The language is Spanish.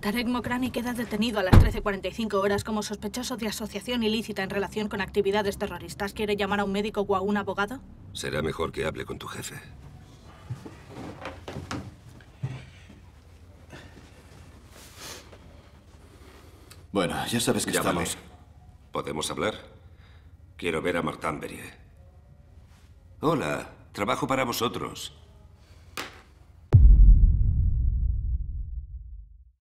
Tarek Mokrani queda detenido a las 13.45 horas como sospechoso de asociación ilícita en relación con actividades terroristas. ¿Quiere llamar a un médico o a un abogado? Será mejor que hable con tu jefe. Bueno, ya sabes que Llámame. estamos... ¿Podemos hablar? Quiero ver a Martin Berrier. ¿eh? Hola, trabajo para vosotros.